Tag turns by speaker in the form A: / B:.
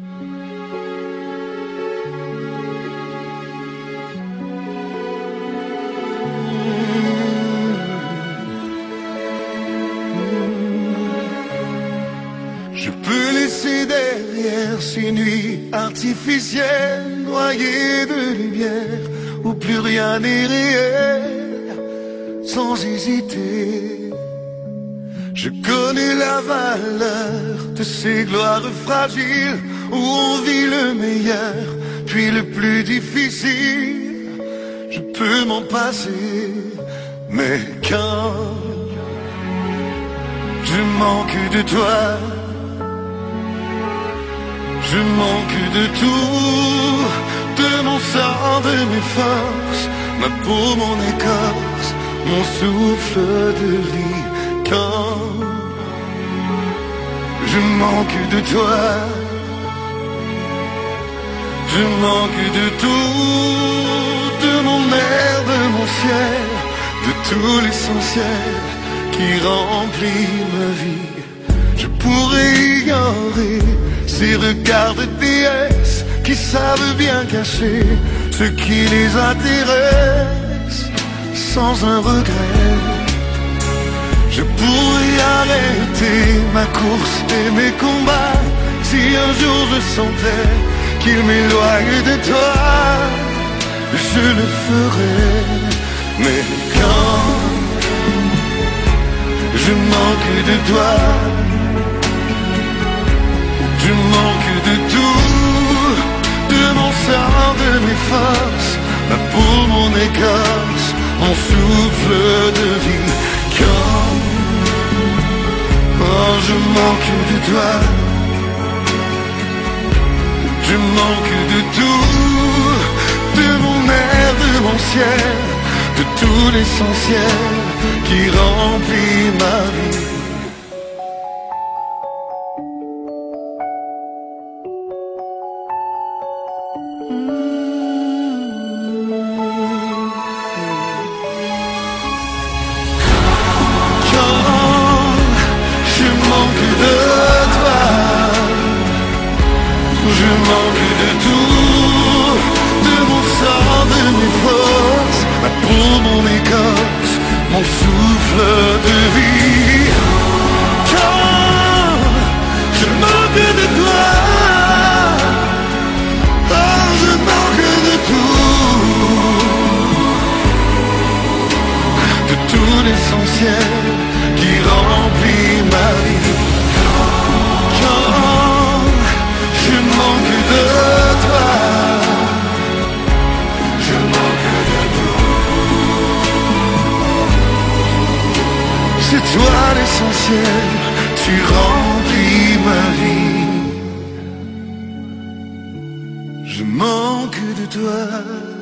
A: Je peux laisser derrière ces nuits artificielles, noyées de lumière, où plus rien n'est réel, sans hésiter. Je connais la valeur de ces gloires fragiles, où on vit le meilleur, puis le plus difficile. Je peux m'en passer, mais quand je manque de toi, je manque de tout, de mon sang, de mes forces, ma peau, mon écorce, mon souffle de vie. Quand je manque de toi, je manque de tout, de mon air, de mon ciel, de tout l'essentiel qui remplit ma vie. Je pourrais ignorer ces regards de déesses qui savent bien cacher ce qui les intéresse sans un regret. Je pourrais arrêter ma course et mes combats si un jour je sentais qu'il m'éloigne de toi. Je le ferais, mais quand je manque de toi. Je manque de tout, de mon sang, de mes forces, ma peau, mon écorce, mon souffle de vie. Quand je manque de toi, je manque de tout, de mon air, de mon ciel, de tout l'essentiel qui remplit ma vie. Je manque de tout, de mon sang, de mes forces, ma peau, mon écorce, mon souffle de vie. Quand je manque de toi, oh, je manque de tout. De tout l'essentiel qui remplit tu remplis ma vie. Je manque de toi.